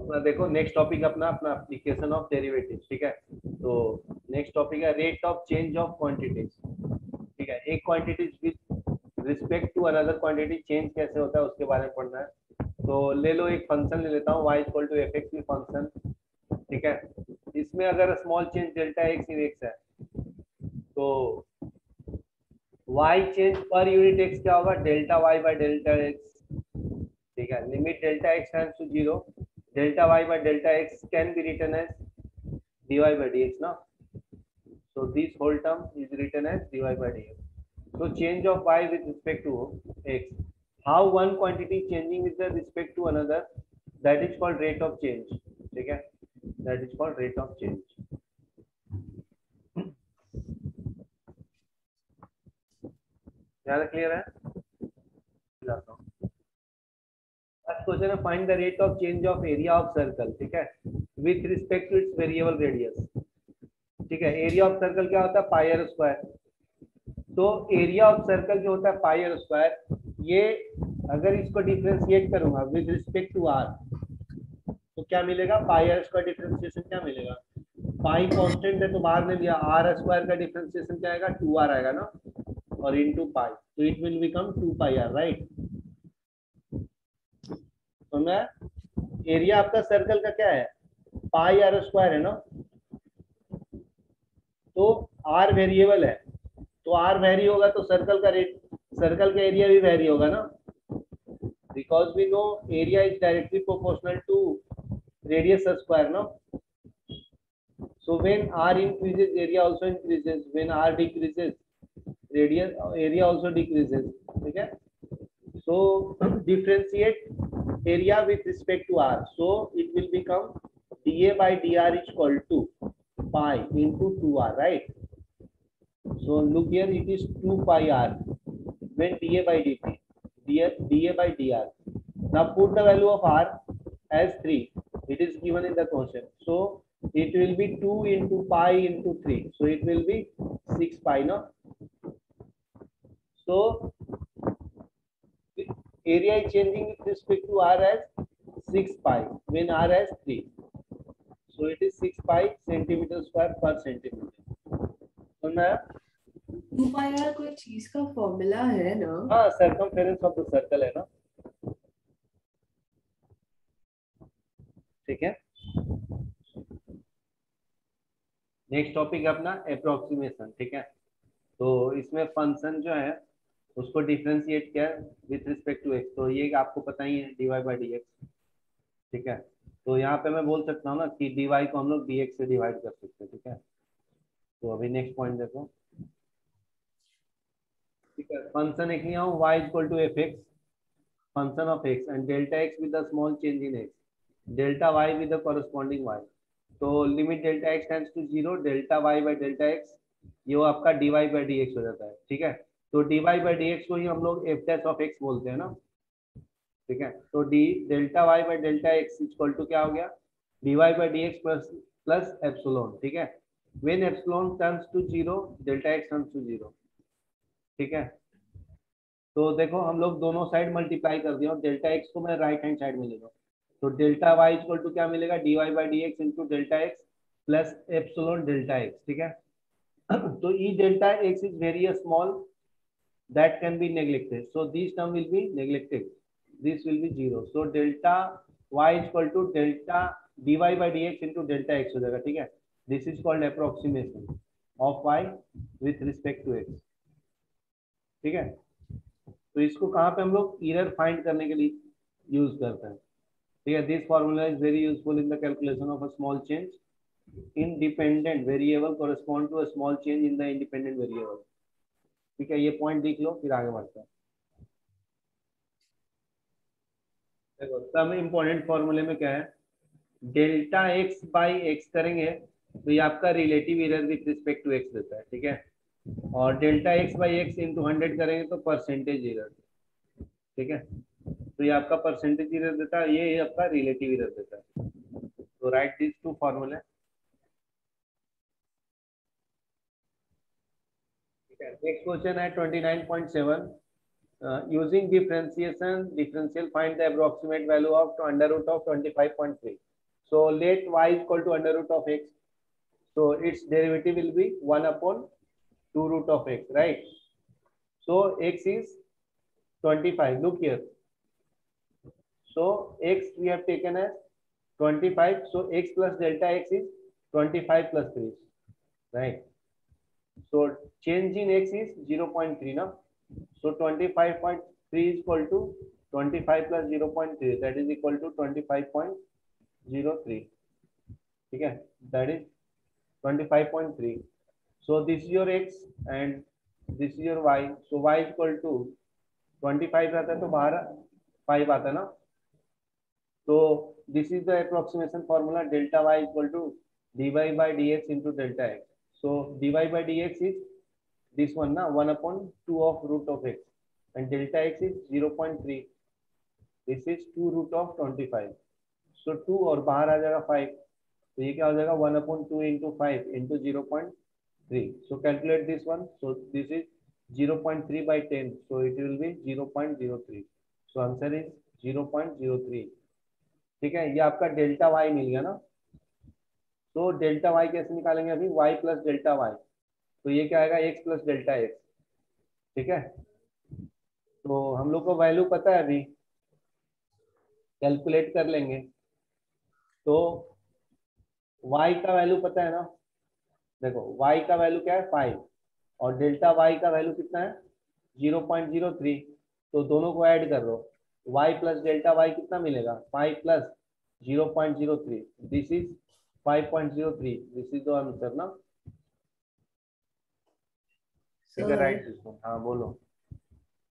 अपना देखो next topic अपना अपना एप्लीकेशन ऑफ़ डेरिवेटिव ठीक है? तो नेक्स्ट टॉपिक है rate of change of quantities ठीक है? एक quantities with respect to another quantity change कैसे होता है, उसके बारे में पढ़ना है। तो ले लो एक फ़ंक्शन ले लेता हूँ, y equal to F X function ठीक है? इसमें अगर small change delta X in X है तो वाई चेंज पर यूनिट एक्स क्या होगा? Delta Y by delta X ठीक है? Limit delta X tends to zero delta y by delta x can be written as dy by dx now so this whole term is written as dy by dx so change of y with respect to x how one quantity changing with respect to another that is called rate of change ठीक है that is called rate of change ज़्यादा clear है हूँ question है find the rate of change of area of circle ठीक है? With respect to its variable radius ठीक है एरिया ऑफ़ सर्कल क्या होता है? पायर स्क्वायर तो एरिया ऑफ़ सर्कल जो होता है पायर स्क्वायर ये अगर इसको डिफ्रेंशिएट करूँगा विद रिस्पेक्ट टू आर तो क्या मिलेगा? पायर स्क्वायर डिफ्रेंशिएशन क्या मिलेगा? पाई कांस्टेंट है तो बाहर में दिया आर स्क्वायर का डिफ्रेंशिएशन क्या आएगा? टू आर आएगा ना? और इनटू पाई तो it will become two pi r right तो मैं एरिया आपका सर्कल का क्या है? पाई आर स्क्वायर है ना? तो आर वेरिएबल है। तो आर वेरी होगा तो सर्कल का रेट सर्कल का एरिया भी वेरी होगा ना? Because we know area is directly proportional to radius square ना so when r increases, area also increases. When r decreases, radius, area also decreases. ठीक है? So differentiate area with respect to r. So it will become dA by dr is equal to pi into 2r right? So look here it is 2 pi r. When dA by dt dA, dA by dr. Now put the value of r as 3 it is given in the question so it will be 2 into pi into 3 so it will be 6 pi no? So area is changing with respect to r as 6 pi when r as 3 so it is 6 pi centimeter square per centimeter so now to कोई चीज़ का formula है ना हाँ circumference of the circle है ना ठीक है नेक्स्ट टॉपिक अपना अप्रोक्सीमेशन ठीक है तो इसमें फ़ंक्शन जो है उसको डिफ्रेंशिएट किया विथ रिस्पेक्ट टू एक्स तो ये आपको पता ही है D Y by D X ठीक है? तो यहाँ पे मैं बोल सकता हूँ ना कि डी वाई को हम लोग डी एक्स से डिवाइड कर सकते हैं, ठीक है? तो अभी नेक्स्ट पॉइंट देखो। ठीक है? फ़ंक्शन एक लिया हूँ Y equal to F X function of X and delta X with small change in X delta Y with corresponding Y तो limit delta X tends to zero delta Y by delta X ये आपका D by D x हो जाता है, ठीक है? तो D Y by D X को ही हम लोग एफ़ टेस्ट ऑफ़ एक्स बोलते हैं ना। ठीक है? तो D delta Y by delta X equal to क्या हो गया? D Y by D X plus plus epsilon ठीक है? When epsilon turns to zero delta X turns to zero ठीक है? तो देखो, हम लोग दोनों साइड मल्टीप्लाई कर दिया और डेल्टा एक्स को मैं राइट हैंड साइड में ले लूँ तो डेल्टा वाई इक्वल टू क्या मिलेगा? D Y by D X into delta X plus epsilon delta X ठीक है? तो E delta X is very small that can be neglected so this term will be neglected this will be zero so delta y is equal to delta dy by dx into delta x हो जाएगा ठीक है this is called approximation of y with respect to x ठीक है तो इसको कहाँ पे हम लोग एरर फाइंड करने के लिए यूज करते हैं ठीक है this formula is very useful in the calculation of a small change independent variable correspond to a small change in the independent variable ठीक है, ये पॉइंट देख लो, फिर आगे बढ़ते हैं। देखो, सब इम्पोर्टेंट फॉर्मूले में क्या है? डेल्टा एक्स बाई एक्स करेंगे तो ये आपका relative error with respect to X देता है, ठीक है? और delta X by X into hundred करेंगे तो परसेंटेज एरर ठीक है? तो ये आपका परसेंटेज एरर देता है, ये आपका रिलेटिव एरर देता है। तो राइट दिस टू फॉर्मूले next question at 29.7 uh, using differentiation differential find the approximate value of under root of 25.3 So let y equal to under root of x. So its derivative will be 1 upon 2 root of x, right? So x is 25. Look here. So x we have taken as 25. So x plus delta x is 25 plus 3, right? So change in x is 0.3 now. So 25.3 is equal to 25 plus 0.3 that is equal to 25.03. Okay, that is 25.3. So this is your x and this is your y. So y is equal to 25 रहता है तो बाहर 5 आता है ना तो this is the approximation formula delta y equal to dy by dx into delta x. So dy by dx is this one na 1 upon 2 of root of x and delta x is 0.3. This is 2 root of 25. So 2 और बाहर आ जाएगा 5. तो ये क्या हो जाएगा 1 upon 2 into 5 into 0.3. So calculate this one. So this is 0.3 by 10. So it will be 0.03. So answer is 0.03. ठीक है ये आपका डेल्टा वाई मिल गया ना तो डेल्टा वाई कैसे निकालेंगे अभी? Y plus delta Y. तो ये क्या आएगा? X plus delta X. ठीक है? तो हम लोग को वैल्यू पता है अभी? कैलकुलेट कर लेंगे। तो y का वैल्यू पता है ना? देखो y का वैल्यू क्या है? फाइव। और डेल्टा y का वैल्यू कितना है? Zero point zero three. तो दोनों को ऐड कर लो y प्लस डेल्टा y कितना मिलेगा? Five plus zero point zero three. This is five point zero three this is the answer ना ठीक है राइट हाँ बोलो।